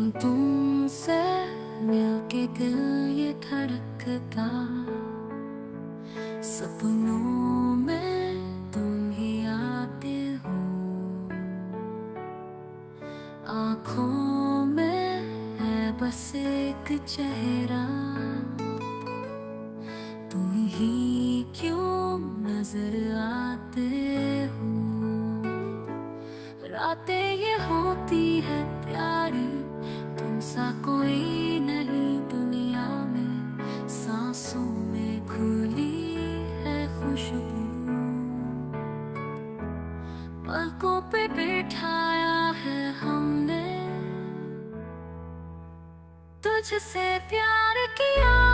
तुमसे मिलके दिल ये धड़कता। सपनों में तुम ही आते हो। आँखों में है बस एक चेहरा। तुम ही क्यों नज़र आते हो? रातें ये होती है प्यारी। पे बिठाया है हमने। तुझसे प्यार किया